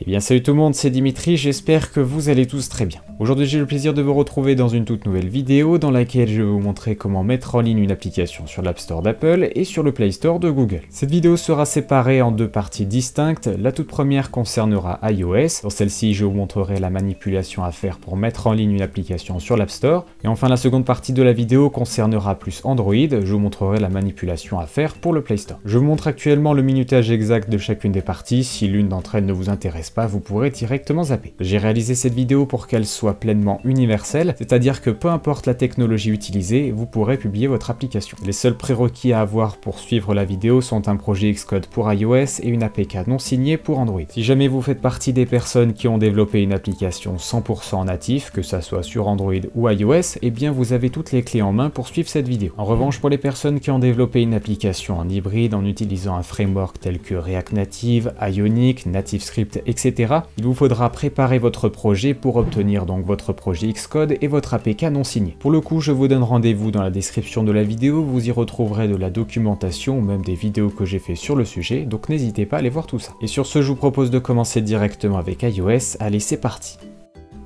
Eh bien salut tout le monde, c'est Dimitri, j'espère que vous allez tous très bien. Aujourd'hui j'ai le plaisir de vous retrouver dans une toute nouvelle vidéo dans laquelle je vais vous montrer comment mettre en ligne une application sur l'App Store d'Apple et sur le Play Store de Google. Cette vidéo sera séparée en deux parties distinctes, la toute première concernera iOS, dans celle-ci je vous montrerai la manipulation à faire pour mettre en ligne une application sur l'App Store, et enfin la seconde partie de la vidéo concernera plus Android, je vous montrerai la manipulation à faire pour le Play Store. Je vous montre actuellement le minutage exact de chacune des parties, si l'une d'entre elles ne vous intéresse pas, vous pourrez directement zapper. J'ai réalisé cette vidéo pour qu'elle soit pleinement universelle, c'est-à-dire que peu importe la technologie utilisée, vous pourrez publier votre application. Les seuls prérequis à avoir pour suivre la vidéo sont un projet Xcode pour iOS et une APK non signée pour Android. Si jamais vous faites partie des personnes qui ont développé une application 100% natif, que ça soit sur Android ou iOS, eh bien vous avez toutes les clés en main pour suivre cette vidéo. En revanche, pour les personnes qui ont développé une application en hybride en utilisant un framework tel que React Native, Ionic, NativeScript, etc., il vous faudra préparer votre projet pour obtenir donc votre projet Xcode et votre APK non signé. Pour le coup, je vous donne rendez-vous dans la description de la vidéo, vous y retrouverez de la documentation ou même des vidéos que j'ai fait sur le sujet, donc n'hésitez pas à aller voir tout ça. Et sur ce, je vous propose de commencer directement avec iOS, allez c'est parti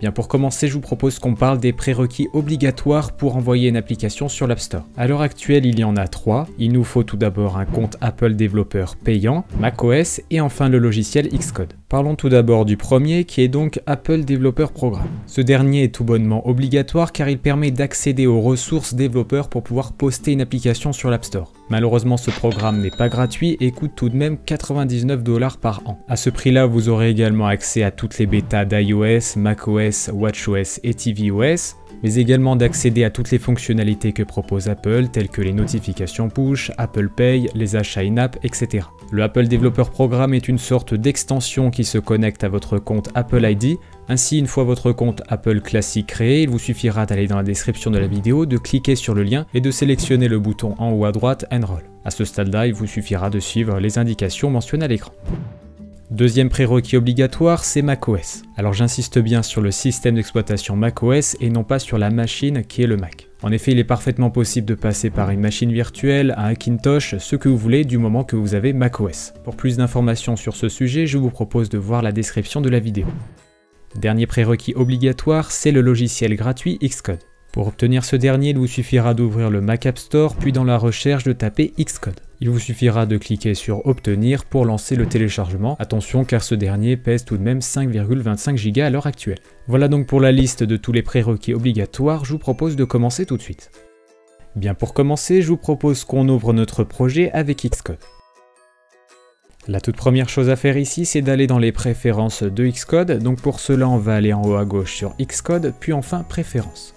Bien pour commencer, je vous propose qu'on parle des prérequis obligatoires pour envoyer une application sur l'App Store. À l'heure actuelle, il y en a trois. Il nous faut tout d'abord un compte Apple développeur payant, macOS et enfin le logiciel Xcode. Parlons tout d'abord du premier qui est donc Apple Developer Program. Ce dernier est tout bonnement obligatoire car il permet d'accéder aux ressources développeurs pour pouvoir poster une application sur l'App Store. Malheureusement ce programme n'est pas gratuit et coûte tout de même 99 dollars par an. À ce prix là vous aurez également accès à toutes les bêtas d'iOS, macOS, watchOS et tvOS, mais également d'accéder à toutes les fonctionnalités que propose Apple, telles que les notifications push, Apple Pay, les achats in-app, etc. Le Apple Developer Program est une sorte d'extension qui se connecte à votre compte Apple ID. Ainsi, une fois votre compte Apple classique créé, il vous suffira d'aller dans la description de la vidéo, de cliquer sur le lien et de sélectionner le bouton en haut à droite Enroll. À ce stade-là, il vous suffira de suivre les indications mentionnées à l'écran. Deuxième prérequis obligatoire, c'est macOS. Alors j'insiste bien sur le système d'exploitation macOS et non pas sur la machine qui est le Mac. En effet, il est parfaitement possible de passer par une machine virtuelle, un Hackintosh, ce que vous voulez du moment que vous avez macOS. Pour plus d'informations sur ce sujet, je vous propose de voir la description de la vidéo. Dernier prérequis obligatoire, c'est le logiciel gratuit Xcode. Pour obtenir ce dernier, il vous suffira d'ouvrir le Mac App Store puis dans la recherche de taper Xcode. Il vous suffira de cliquer sur Obtenir pour lancer le téléchargement. Attention car ce dernier pèse tout de même 5,25 Go à l'heure actuelle. Voilà donc pour la liste de tous les prérequis obligatoires, je vous propose de commencer tout de suite. Bien pour commencer, je vous propose qu'on ouvre notre projet avec Xcode. La toute première chose à faire ici, c'est d'aller dans les préférences de Xcode. Donc pour cela, on va aller en haut à gauche sur Xcode, puis enfin Préférences.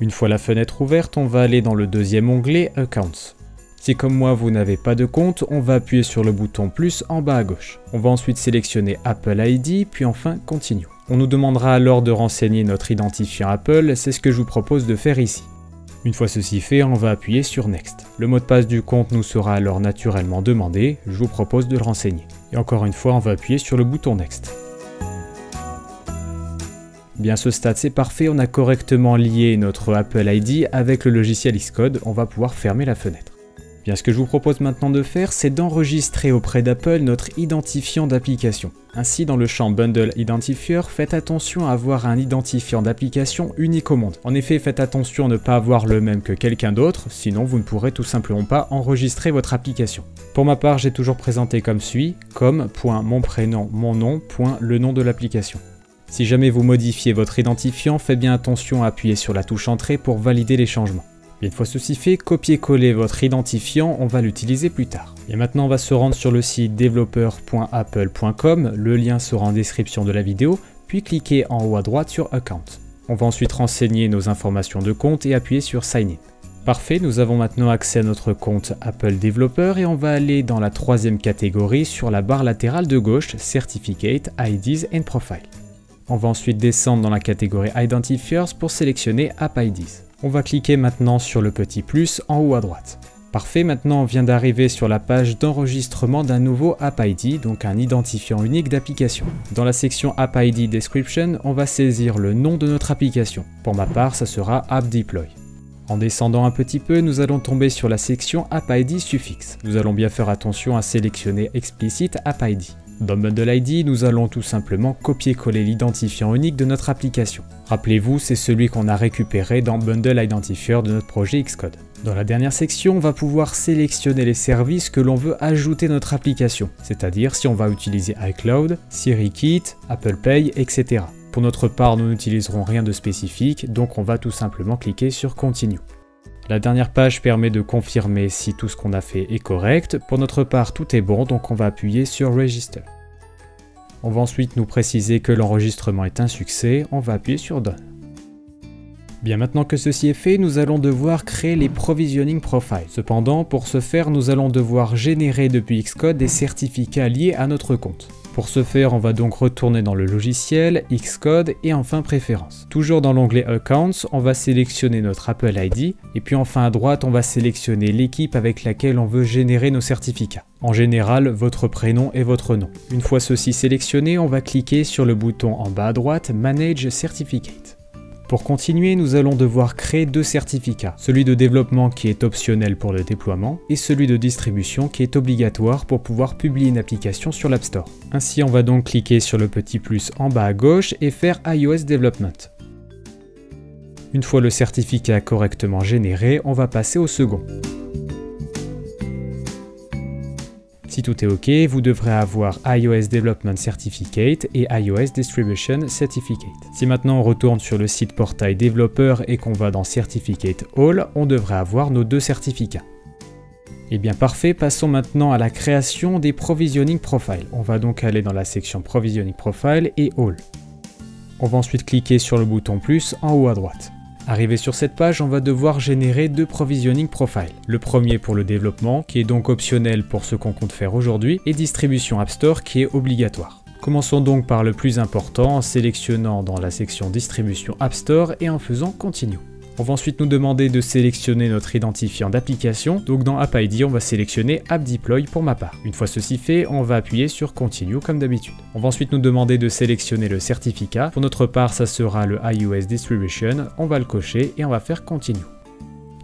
Une fois la fenêtre ouverte, on va aller dans le deuxième onglet Accounts. Si comme moi vous n'avez pas de compte, on va appuyer sur le bouton plus en bas à gauche. On va ensuite sélectionner Apple ID, puis enfin Continue. On nous demandera alors de renseigner notre identifiant Apple, c'est ce que je vous propose de faire ici. Une fois ceci fait, on va appuyer sur Next. Le mot de passe du compte nous sera alors naturellement demandé, je vous propose de le renseigner. Et encore une fois, on va appuyer sur le bouton Next. Bien ce stade c'est parfait, on a correctement lié notre Apple ID avec le logiciel Xcode, on va pouvoir fermer la fenêtre. Bien ce que je vous propose maintenant de faire, c'est d'enregistrer auprès d'Apple notre identifiant d'application. Ainsi dans le champ Bundle Identifier, faites attention à avoir un identifiant d'application unique au monde. En effet, faites attention à ne pas avoir le même que quelqu'un d'autre, sinon vous ne pourrez tout simplement pas enregistrer votre application. Pour ma part, j'ai toujours présenté comme suit, comme, mon prénom, mon nom, le nom de l'application. Si jamais vous modifiez votre identifiant, faites bien attention à appuyer sur la touche Entrée pour valider les changements. Une fois ceci fait, copiez-coller votre identifiant, on va l'utiliser plus tard. Et maintenant on va se rendre sur le site developer.apple.com, le lien sera en description de la vidéo, puis cliquez en haut à droite sur Account. On va ensuite renseigner nos informations de compte et appuyer sur Sign in. Parfait, nous avons maintenant accès à notre compte Apple Developer et on va aller dans la troisième catégorie sur la barre latérale de gauche, Certificate, IDs and Profile. On va ensuite descendre dans la catégorie Identifiers pour sélectionner App IDs. On va cliquer maintenant sur le petit plus en haut à droite. Parfait, maintenant on vient d'arriver sur la page d'enregistrement d'un nouveau App ID, donc un identifiant unique d'application. Dans la section App ID Description, on va saisir le nom de notre application. Pour ma part, ça sera App Deploy. En descendant un petit peu, nous allons tomber sur la section App ID Suffix. Nous allons bien faire attention à sélectionner explicite App ID. Dans Bundle ID, nous allons tout simplement copier-coller l'identifiant unique de notre application. Rappelez-vous, c'est celui qu'on a récupéré dans Bundle Identifier de notre projet Xcode. Dans la dernière section, on va pouvoir sélectionner les services que l'on veut ajouter à notre application, c'est-à-dire si on va utiliser iCloud, SiriKit, Apple Pay, etc. Pour notre part, nous n'utiliserons rien de spécifique, donc on va tout simplement cliquer sur Continue. La dernière page permet de confirmer si tout ce qu'on a fait est correct. Pour notre part, tout est bon, donc on va appuyer sur Register. On va ensuite nous préciser que l'enregistrement est un succès, on va appuyer sur Done. Bien maintenant que ceci est fait, nous allons devoir créer les provisioning profiles. Cependant, pour ce faire, nous allons devoir générer depuis Xcode des certificats liés à notre compte. Pour ce faire, on va donc retourner dans le logiciel, Xcode et enfin Préférences. Toujours dans l'onglet Accounts, on va sélectionner notre Apple ID et puis enfin à droite, on va sélectionner l'équipe avec laquelle on veut générer nos certificats. En général, votre prénom et votre nom. Une fois ceci sélectionné, on va cliquer sur le bouton en bas à droite Manage Certificate. Pour continuer, nous allons devoir créer deux certificats, celui de développement qui est optionnel pour le déploiement et celui de distribution qui est obligatoire pour pouvoir publier une application sur l'App Store. Ainsi, on va donc cliquer sur le petit plus en bas à gauche et faire iOS Development. Une fois le certificat correctement généré, on va passer au second. Si tout est OK, vous devrez avoir iOS Development Certificate et iOS Distribution Certificate. Si maintenant on retourne sur le site portail développeur et qu'on va dans Certificate All, on devrait avoir nos deux certificats. Eh bien parfait, passons maintenant à la création des Provisioning Profiles. On va donc aller dans la section Provisioning Profile et All. On va ensuite cliquer sur le bouton plus en haut à droite. Arrivé sur cette page, on va devoir générer deux provisioning profiles. Le premier pour le développement, qui est donc optionnel pour ce qu'on compte faire aujourd'hui, et distribution App Store, qui est obligatoire. Commençons donc par le plus important en sélectionnant dans la section distribution App Store et en faisant continue. On va ensuite nous demander de sélectionner notre identifiant d'application. Donc dans App ID, on va sélectionner App Deploy pour ma part. Une fois ceci fait, on va appuyer sur Continue comme d'habitude. On va ensuite nous demander de sélectionner le certificat. Pour notre part, ça sera le iOS Distribution. On va le cocher et on va faire Continue.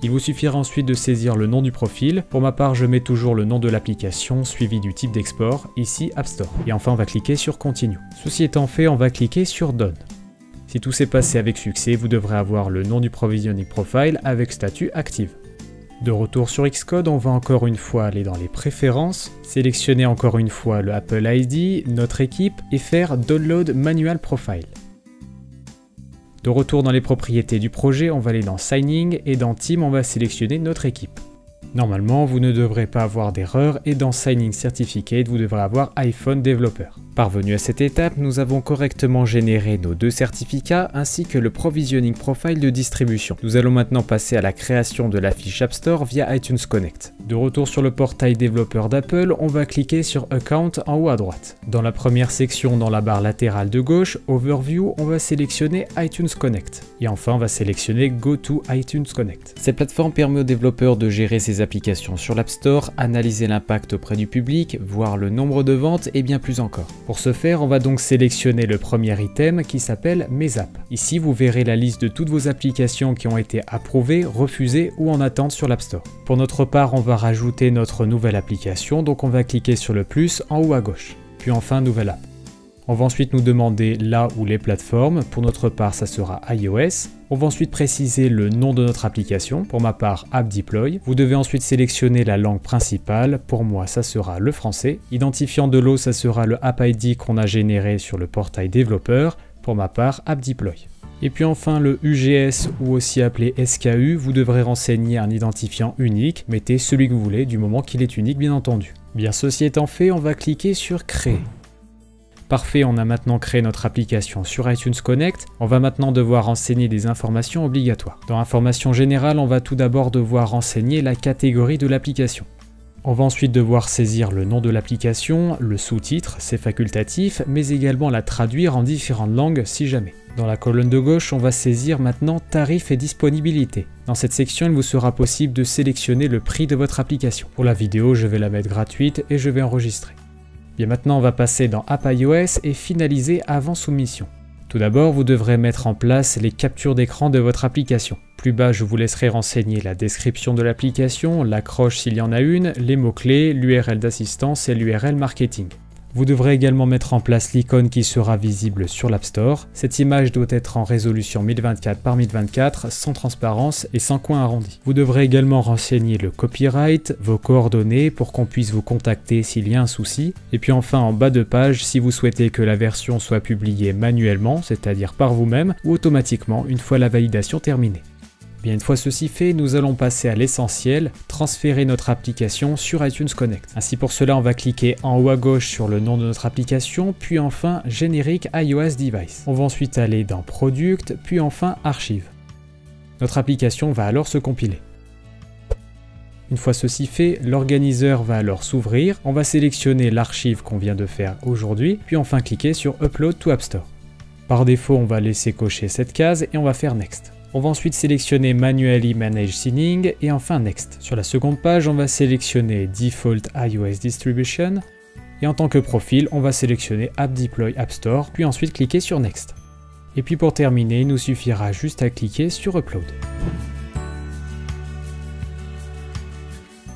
Il vous suffira ensuite de saisir le nom du profil. Pour ma part, je mets toujours le nom de l'application suivi du type d'export, ici App Store. Et enfin, on va cliquer sur Continue. Ceci étant fait, on va cliquer sur Done. Si tout s'est passé avec succès, vous devrez avoir le nom du provisioning profile avec statut active. De retour sur Xcode, on va encore une fois aller dans les préférences, sélectionner encore une fois le Apple ID, notre équipe et faire Download Manual Profile. De retour dans les propriétés du projet, on va aller dans Signing et dans Team, on va sélectionner notre équipe. Normalement, vous ne devrez pas avoir d'erreur et dans Signing Certificate, vous devrez avoir iPhone Developer. Parvenu à cette étape, nous avons correctement généré nos deux certificats ainsi que le provisioning profile de distribution. Nous allons maintenant passer à la création de la fiche App Store via iTunes Connect. De retour sur le portail développeur d'Apple, on va cliquer sur Account en haut à droite. Dans la première section dans la barre latérale de gauche, Overview, on va sélectionner iTunes Connect. Et enfin, on va sélectionner Go to iTunes Connect. Cette plateforme permet aux développeurs de gérer ses applications sur l'App Store, analyser l'impact auprès du public, voir le nombre de ventes et bien plus encore. Pour ce faire, on va donc sélectionner le premier item qui s'appelle Mes apps. Ici, vous verrez la liste de toutes vos applications qui ont été approuvées, refusées ou en attente sur l'App Store. Pour notre part, on va rajouter notre nouvelle application, donc on va cliquer sur le plus en haut à gauche. Puis enfin, Nouvelle app. On va ensuite nous demander là où les plateformes. Pour notre part, ça sera iOS. On va ensuite préciser le nom de notre application. Pour ma part, App Deploy. Vous devez ensuite sélectionner la langue principale. Pour moi, ça sera le français. Identifiant de l'eau, ça sera le App ID qu'on a généré sur le portail développeur. Pour ma part, App Deploy. Et puis enfin le UGS ou aussi appelé SKU, vous devrez renseigner un identifiant unique, mettez celui que vous voulez du moment qu'il est unique bien entendu. Bien ceci étant fait, on va cliquer sur créer. Parfait, on a maintenant créé notre application sur iTunes Connect. On va maintenant devoir renseigner des informations obligatoires. Dans Informations générales, on va tout d'abord devoir renseigner la catégorie de l'application. On va ensuite devoir saisir le nom de l'application, le sous-titre, c'est facultatif, mais également la traduire en différentes langues si jamais. Dans la colonne de gauche, on va saisir maintenant tarif et disponibilité. Dans cette section, il vous sera possible de sélectionner le prix de votre application. Pour la vidéo, je vais la mettre gratuite et je vais enregistrer. Bien maintenant, on va passer dans App iOS et finaliser avant soumission. Tout d'abord, vous devrez mettre en place les captures d'écran de votre application. Plus bas, je vous laisserai renseigner la description de l'application, l'accroche s'il y en a une, les mots-clés, l'URL d'assistance et l'URL marketing. Vous devrez également mettre en place l'icône qui sera visible sur l'App Store. Cette image doit être en résolution 1024 par 1024, sans transparence et sans coin arrondi. Vous devrez également renseigner le copyright, vos coordonnées pour qu'on puisse vous contacter s'il y a un souci. Et puis enfin en bas de page, si vous souhaitez que la version soit publiée manuellement, c'est-à-dire par vous-même, ou automatiquement une fois la validation terminée. Une fois ceci fait, nous allons passer à l'essentiel, transférer notre application sur iTunes Connect. Ainsi pour cela, on va cliquer en haut à gauche sur le nom de notre application, puis enfin générique iOS device. On va ensuite aller dans Product, puis enfin Archive. Notre application va alors se compiler. Une fois ceci fait, l'organiseur va alors s'ouvrir, on va sélectionner l'archive qu'on vient de faire aujourd'hui, puis enfin cliquer sur Upload to App Store. Par défaut, on va laisser cocher cette case et on va faire Next. On va ensuite sélectionner Manually Manage Syncing et enfin Next. Sur la seconde page, on va sélectionner Default iOS Distribution et en tant que profil, on va sélectionner App Deploy App Store, puis ensuite cliquer sur Next. Et puis pour terminer, il nous suffira juste à cliquer sur Upload.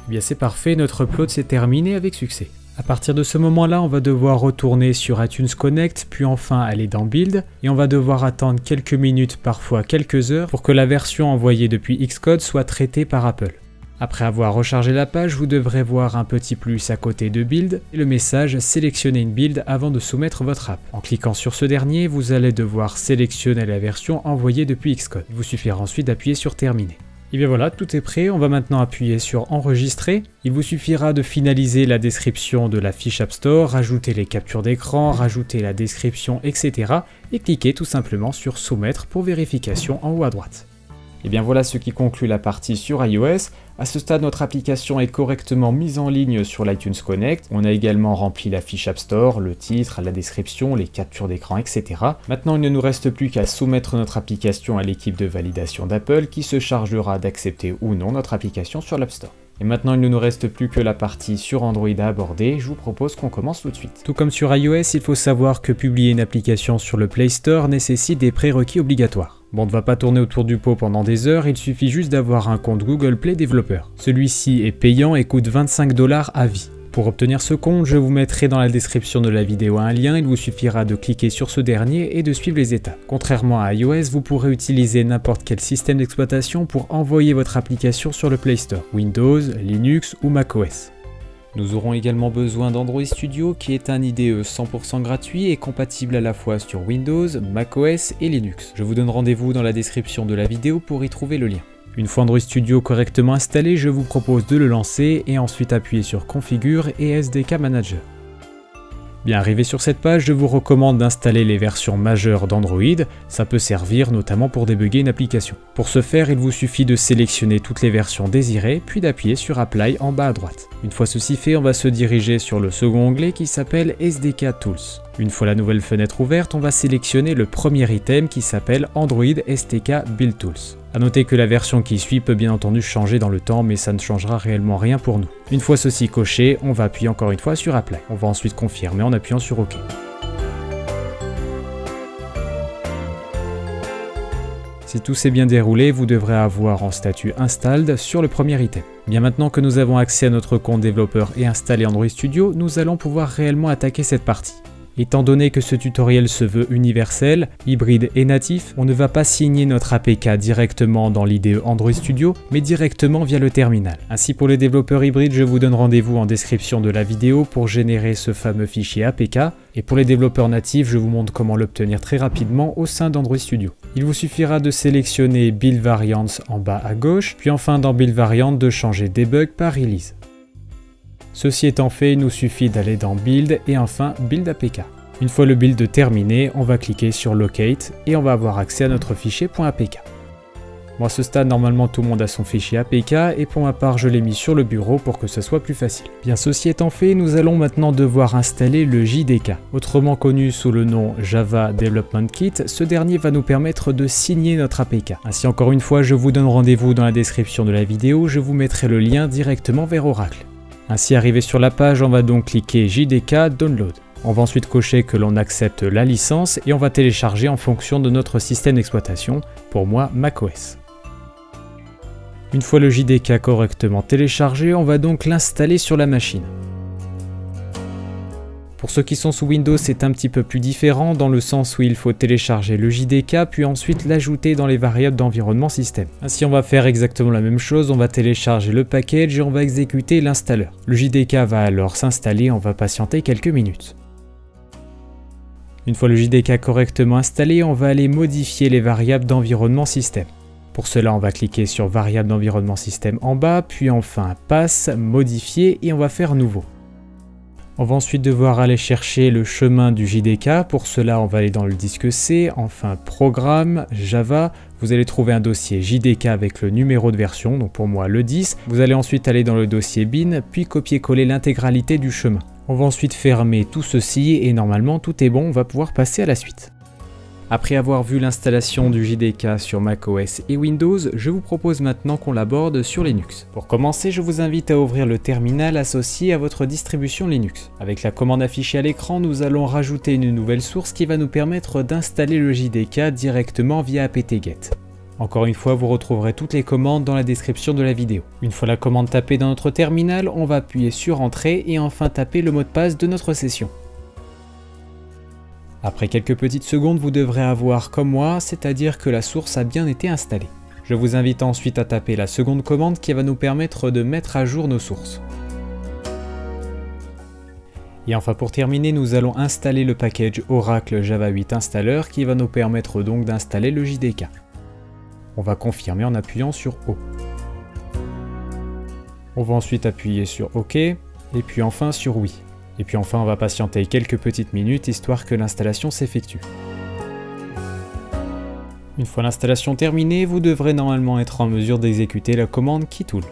Eh bien c'est parfait, notre upload s'est terminé avec succès. À partir de ce moment-là, on va devoir retourner sur iTunes Connect, puis enfin aller dans Build, et on va devoir attendre quelques minutes, parfois quelques heures, pour que la version envoyée depuis Xcode soit traitée par Apple. Après avoir rechargé la page, vous devrez voir un petit plus à côté de Build et le message Sélectionnez une build avant de soumettre votre app. En cliquant sur ce dernier, vous allez devoir sélectionner la version envoyée depuis Xcode. Il vous suffira ensuite d'appuyer sur Terminer. Et bien voilà, tout est prêt, on va maintenant appuyer sur Enregistrer. Il vous suffira de finaliser la description de la fiche App Store, rajouter les captures d'écran, rajouter la description, etc. et cliquer tout simplement sur Soumettre pour vérification en haut à droite. Et bien voilà ce qui conclut la partie sur iOS. À ce stade, notre application est correctement mise en ligne sur l'iTunes Connect. On a également rempli la fiche App Store, le titre, la description, les captures d'écran, etc. Maintenant, il ne nous reste plus qu'à soumettre notre application à l'équipe de validation d'Apple qui se chargera d'accepter ou non notre application sur l'App Store. Et maintenant, il ne nous reste plus que la partie sur Android à aborder, je vous propose qu'on commence tout de suite. Tout comme sur iOS, il faut savoir que publier une application sur le Play Store nécessite des prérequis obligatoires. Bon, on ne va pas tourner autour du pot pendant des heures, il suffit juste d'avoir un compte Google Play développeur. Celui-ci est payant et coûte 25 dollars à vie. Pour obtenir ce compte, je vous mettrai dans la description de la vidéo un lien, il vous suffira de cliquer sur ce dernier et de suivre les étapes. Contrairement à iOS, vous pourrez utiliser n'importe quel système d'exploitation pour envoyer votre application sur le Play Store, Windows, Linux ou macOS. Nous aurons également besoin d'Android Studio qui est un IDE 100% gratuit et compatible à la fois sur Windows, macOS et Linux. Je vous donne rendez-vous dans la description de la vidéo pour y trouver le lien. Une fois Android Studio correctement installé, je vous propose de le lancer et ensuite appuyer sur Configure et SDK Manager. Bien arrivé sur cette page, je vous recommande d'installer les versions majeures d'Android, ça peut servir notamment pour débugger une application. Pour ce faire, il vous suffit de sélectionner toutes les versions désirées, puis d'appuyer sur Apply en bas à droite. Une fois ceci fait, on va se diriger sur le second onglet qui s'appelle SDK Tools. Une fois la nouvelle fenêtre ouverte, on va sélectionner le premier item qui s'appelle Android SDK Build Tools. A noter que la version qui suit peut bien entendu changer dans le temps, mais ça ne changera réellement rien pour nous. Une fois ceci coché, on va appuyer encore une fois sur Apply. On va ensuite confirmer en appuyant sur OK. Si tout s'est bien déroulé, vous devrez avoir en statut Installed sur le premier item. Bien maintenant que nous avons accès à notre compte développeur et installé Android Studio, nous allons pouvoir réellement attaquer cette partie. Étant donné que ce tutoriel se veut universel, hybride et natif, on ne va pas signer notre APK directement dans l'IDE Android Studio, mais directement via le terminal. Ainsi pour les développeurs hybrides, je vous donne rendez-vous en description de la vidéo pour générer ce fameux fichier APK, et pour les développeurs natifs, je vous montre comment l'obtenir très rapidement au sein d'Android Studio. Il vous suffira de sélectionner Build Variants en bas à gauche, puis enfin dans Build Variant de changer Debug par Release. Ceci étant fait, il nous suffit d'aller dans Build et enfin Build APK. Une fois le build terminé, on va cliquer sur Locate et on va avoir accès à notre fichier .apk. À ce stade, normalement tout le monde a son fichier APK et pour ma part, je l'ai mis sur le bureau pour que ce soit plus facile. Bien ceci étant fait, nous allons maintenant devoir installer le JDK. Autrement connu sous le nom Java Development Kit, ce dernier va nous permettre de signer notre APK. Ainsi encore une fois, je vous donne rendez-vous dans la description de la vidéo, je vous mettrai le lien directement vers Oracle. Ainsi arrivé sur la page, on va donc cliquer JDK Download. On va ensuite cocher que l'on accepte la licence et on va télécharger en fonction de notre système d'exploitation, pour moi macOS. Une fois le JDK correctement téléchargé, on va donc l'installer sur la machine. Pour ceux qui sont sous Windows, c'est un petit peu plus différent dans le sens où il faut télécharger le JDK puis ensuite l'ajouter dans les variables d'environnement système. Ainsi, on va faire exactement la même chose, on va télécharger le package et on va exécuter l'installeur. Le JDK va alors s'installer, on va patienter quelques minutes. Une fois le JDK correctement installé, on va aller modifier les variables d'environnement système. Pour cela, on va cliquer sur variable d'environnement système en bas, puis enfin passe, modifier et on va faire nouveau. On va ensuite devoir aller chercher le chemin du JDK. Pour cela, on va aller dans le disque C, enfin Programme, Java. Vous allez trouver un dossier JDK avec le numéro de version, donc pour moi le 10. Vous allez ensuite aller dans le dossier bin, puis copier-coller l'intégralité du chemin. On va ensuite fermer tout ceci et normalement tout est bon, on va pouvoir passer à la suite. Après avoir vu l'installation du JDK sur macOS et Windows, je vous propose maintenant qu'on l'aborde sur Linux. Pour commencer, je vous invite à ouvrir le terminal associé à votre distribution Linux. Avec la commande affichée à l'écran, nous allons rajouter une nouvelle source qui va nous permettre d'installer le JDK directement via apt-get. Encore une fois, vous retrouverez toutes les commandes dans la description de la vidéo. Une fois la commande tapée dans notre terminal, on va appuyer sur Entrée et enfin taper le mot de passe de notre session. Après quelques petites secondes, vous devrez avoir comme moi, c'est-à-dire que la source a bien été installée. Je vous invite ensuite à taper la seconde commande qui va nous permettre de mettre à jour nos sources. Et enfin pour terminer, nous allons installer le package Oracle Java 8 Installer qui va nous permettre donc d'installer le JDK. On va confirmer en appuyant sur O. On va ensuite appuyer sur OK et puis enfin sur Oui. Et puis enfin, on va patienter quelques petites minutes histoire que l'installation s'effectue. Une fois l'installation terminée, vous devrez normalement être en mesure d'exécuter la commande KeyTool.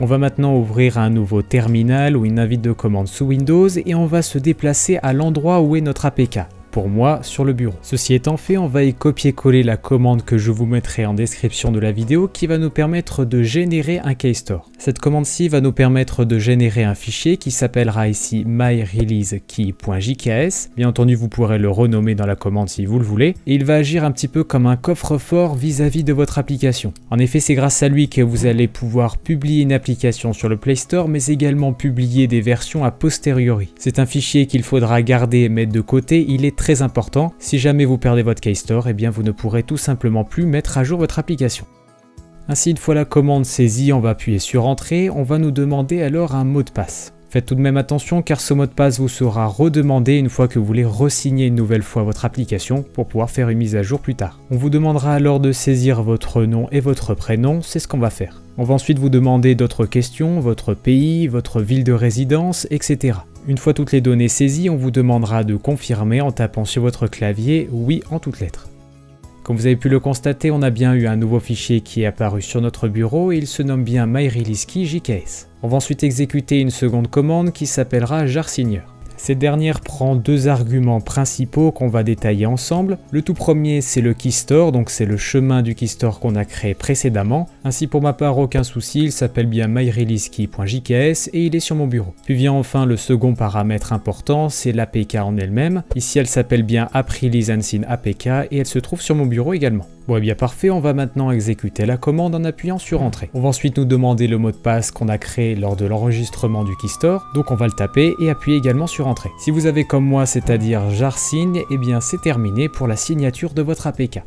On va maintenant ouvrir un nouveau terminal ou une invite de commande sous Windows et on va se déplacer à l'endroit où est notre APK moi sur le bureau. Ceci étant fait, on va y copier-coller la commande que je vous mettrai en description de la vidéo qui va nous permettre de générer un keystore. Cette commande-ci va nous permettre de générer un fichier qui s'appellera ici myreleasekey.jks. Bien entendu, vous pourrez le renommer dans la commande si vous le voulez. Et il va agir un petit peu comme un coffre-fort vis-à-vis de votre application. En effet, c'est grâce à lui que vous allez pouvoir publier une application sur le Play Store, mais également publier des versions a posteriori. C'est un fichier qu'il faudra garder et mettre de côté. Il est très important. Si jamais vous perdez votre Keystore, eh bien vous ne pourrez tout simplement plus mettre à jour votre application. Ainsi, une fois la commande saisie, on va appuyer sur Entrée, on va nous demander alors un mot de passe. Faites tout de même attention car ce mot de passe vous sera redemandé une fois que vous voulez resigner une nouvelle fois votre application pour pouvoir faire une mise à jour plus tard. On vous demandera alors de saisir votre nom et votre prénom, c'est ce qu'on va faire. On va ensuite vous demander d'autres questions, votre pays, votre ville de résidence, etc. Une fois toutes les données saisies, on vous demandera de confirmer en tapant sur votre clavier oui en toutes lettres. Comme vous avez pu le constater, on a bien eu un nouveau fichier qui est apparu sur notre bureau et il se nomme bien MyReleaseKey.jks. On va ensuite exécuter une seconde commande qui s'appellera jarsigner. Cette dernière prend deux arguments principaux qu'on va détailler ensemble. Le tout premier, c'est le keystore, donc c'est le chemin du keystore qu'on a créé précédemment. Ainsi, pour ma part, aucun souci, il s'appelle bien myreleasekey.jks et il est sur mon bureau. Puis vient enfin le second paramètre important, c'est l'APK en elle-même. Ici, elle s'appelle bien APK et elle se trouve sur mon bureau également. Bon bien parfait, on va maintenant exécuter la commande en appuyant sur Entrée. On va ensuite nous demander le mot de passe qu'on a créé lors de l'enregistrement du Keystore, donc on va le taper et appuyer également sur Entrée. Si vous avez comme moi, c'est-à-dire jar signe, et eh bien c'est terminé pour la signature de votre APK.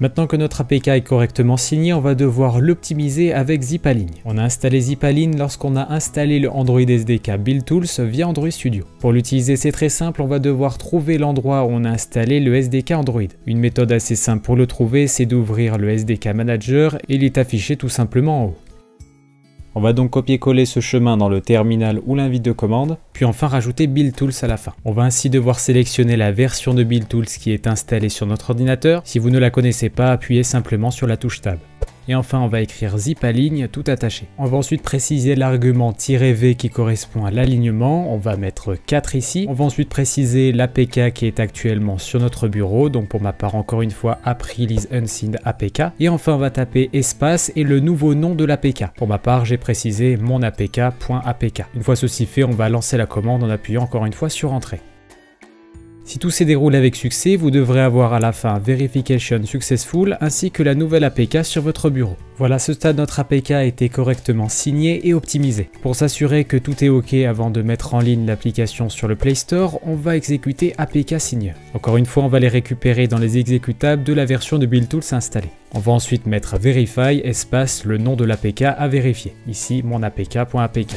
Maintenant que notre APK est correctement signé, on va devoir l'optimiser avec Zipaline. On a installé Zipaline lorsqu'on a installé le Android SDK Build Tools via Android Studio. Pour l'utiliser, c'est très simple, on va devoir trouver l'endroit où on a installé le SDK Android. Une méthode assez simple pour le trouver, c'est d'ouvrir le SDK Manager et il est affiché tout simplement en haut. On va donc copier-coller ce chemin dans le terminal ou l'invite de commande, puis enfin rajouter Build Tools à la fin. On va ainsi devoir sélectionner la version de Build Tools qui est installée sur notre ordinateur. Si vous ne la connaissez pas, appuyez simplement sur la touche Tab. Et enfin, on va écrire zip à ligne tout attaché. On va ensuite préciser l'argument "-v" qui correspond à l'alignement. On va mettre 4 ici. On va ensuite préciser l'APK qui est actuellement sur notre bureau. Donc pour ma part, encore une fois, Aprili's Unseen APK. Et enfin, on va taper espace et le nouveau nom de l'APK. Pour ma part, j'ai précisé mon APK.apk. Une fois ceci fait, on va lancer la commande en appuyant encore une fois sur Entrée. Si tout s'est déroulé avec succès, vous devrez avoir à la fin Verification Successful ainsi que la nouvelle APK sur votre bureau. Voilà, ce stade, notre APK a été correctement signé et optimisé. Pour s'assurer que tout est OK avant de mettre en ligne l'application sur le Play Store, on va exécuter APK Signer. Encore une fois, on va les récupérer dans les exécutables de la version de BuildTools installée. On va ensuite mettre Verify espace le nom de l'APK à vérifier. Ici, mon apk.apk.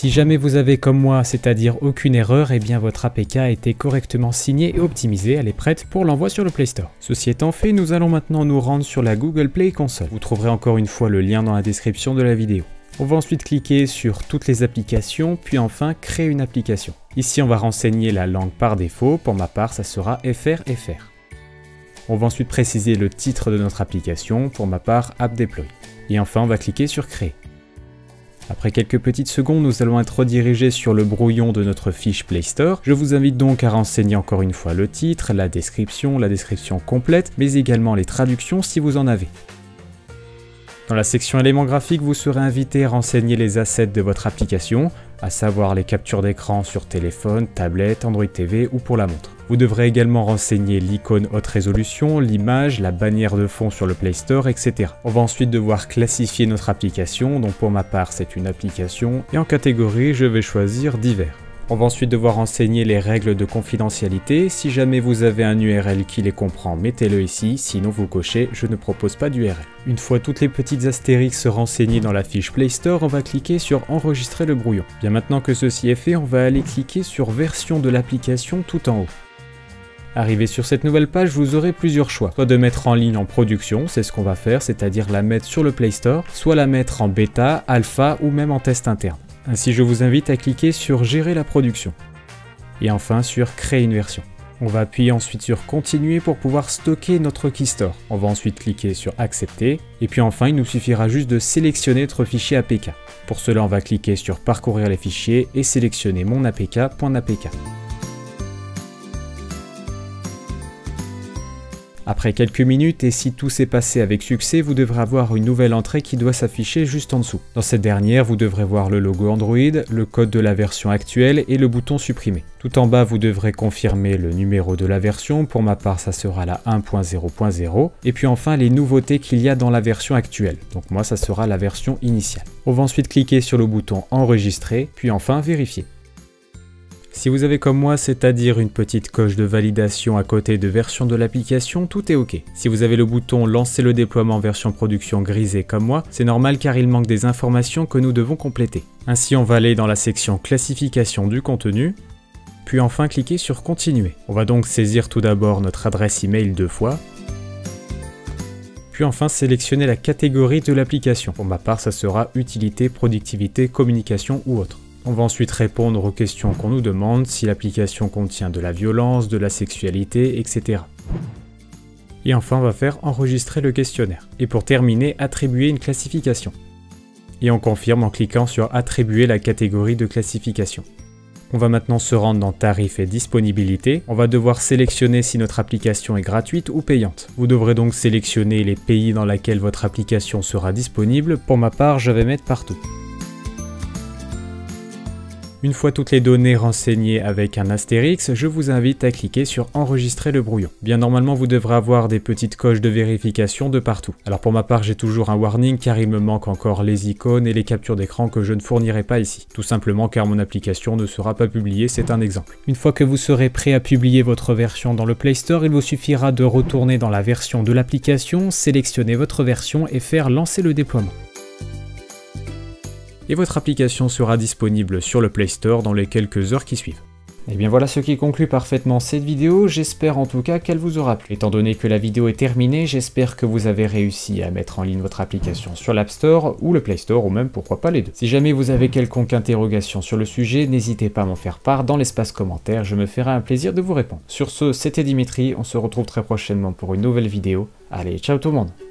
Si jamais vous avez comme moi, c'est-à-dire aucune erreur, eh bien votre APK a été correctement signée et optimisée, elle est prête pour l'envoi sur le Play Store. Ceci étant fait, nous allons maintenant nous rendre sur la Google Play Console. Vous trouverez encore une fois le lien dans la description de la vidéo. On va ensuite cliquer sur toutes les applications, puis enfin créer une application. Ici on va renseigner la langue par défaut, pour ma part ça sera FRFR. On va ensuite préciser le titre de notre application, pour ma part App Deploy. Et enfin on va cliquer sur Créer. Après quelques petites secondes, nous allons être redirigés sur le brouillon de notre fiche Play Store. Je vous invite donc à renseigner encore une fois le titre, la description, la description complète, mais également les traductions si vous en avez. Dans la section éléments graphiques, vous serez invité à renseigner les assets de votre application, à savoir les captures d'écran sur téléphone, tablette, Android TV ou pour la montre. Vous devrez également renseigner l'icône haute résolution, l'image, la bannière de fond sur le Play Store, etc. On va ensuite devoir classifier notre application, donc pour ma part c'est une application, et en catégorie je vais choisir divers. On va ensuite devoir renseigner les règles de confidentialité. Si jamais vous avez un URL qui les comprend, mettez-le ici, sinon vous cochez « Je ne propose pas d'URL ». Une fois toutes les petites astérix renseignées dans la fiche Play Store, on va cliquer sur « Enregistrer le brouillon ». Bien maintenant que ceci est fait, on va aller cliquer sur « Version de l'application » tout en haut. Arrivé sur cette nouvelle page, vous aurez plusieurs choix. Soit de mettre en ligne en production, c'est ce qu'on va faire, c'est-à-dire la mettre sur le Play Store, soit la mettre en bêta, alpha ou même en test interne. Ainsi, je vous invite à cliquer sur Gérer la production. Et enfin sur Créer une version. On va appuyer ensuite sur Continuer pour pouvoir stocker notre Keystore. On va ensuite cliquer sur Accepter. Et puis enfin, il nous suffira juste de sélectionner notre fichier APK. Pour cela, on va cliquer sur Parcourir les fichiers et sélectionner mon APK.apk. Après quelques minutes et si tout s'est passé avec succès, vous devrez avoir une nouvelle entrée qui doit s'afficher juste en dessous. Dans cette dernière, vous devrez voir le logo Android, le code de la version actuelle et le bouton supprimer. Tout en bas, vous devrez confirmer le numéro de la version, pour ma part ça sera la 1.0.0, et puis enfin les nouveautés qu'il y a dans la version actuelle, donc moi ça sera la version initiale. On va ensuite cliquer sur le bouton enregistrer, puis enfin vérifier. Si vous avez comme moi, c'est-à-dire une petite coche de validation à côté de version de l'application, tout est ok. Si vous avez le bouton lancer le déploiement version production grisé comme moi, c'est normal car il manque des informations que nous devons compléter. Ainsi on va aller dans la section classification du contenu, puis enfin cliquer sur continuer. On va donc saisir tout d'abord notre adresse email deux fois, puis enfin sélectionner la catégorie de l'application. Pour ma part, ça sera utilité, productivité, communication ou autre. On va ensuite répondre aux questions qu'on nous demande, si l'application contient de la violence, de la sexualité, etc. Et enfin, on va faire enregistrer le questionnaire. Et pour terminer, attribuer une classification. Et on confirme en cliquant sur attribuer la catégorie de classification. On va maintenant se rendre dans Tarifs et Disponibilité. On va devoir sélectionner si notre application est gratuite ou payante. Vous devrez donc sélectionner les pays dans lesquels votre application sera disponible. Pour ma part, je vais mettre partout. Une fois toutes les données renseignées avec un astérix, je vous invite à cliquer sur enregistrer le brouillon. Bien normalement vous devrez avoir des petites coches de vérification de partout. Alors pour ma part j'ai toujours un warning car il me manque encore les icônes et les captures d'écran que je ne fournirai pas ici. Tout simplement car mon application ne sera pas publiée, c'est un exemple. Une fois que vous serez prêt à publier votre version dans le Play Store, il vous suffira de retourner dans la version de l'application, sélectionner votre version et faire lancer le déploiement et votre application sera disponible sur le Play Store dans les quelques heures qui suivent. Et eh bien voilà ce qui conclut parfaitement cette vidéo, j'espère en tout cas qu'elle vous aura plu. Étant donné que la vidéo est terminée, j'espère que vous avez réussi à mettre en ligne votre application sur l'App Store ou le Play Store ou même pourquoi pas les deux. Si jamais vous avez quelconque interrogation sur le sujet, n'hésitez pas à m'en faire part dans l'espace commentaire, je me ferai un plaisir de vous répondre. Sur ce, c'était Dimitri, on se retrouve très prochainement pour une nouvelle vidéo. Allez, ciao tout le monde